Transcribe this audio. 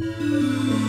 Música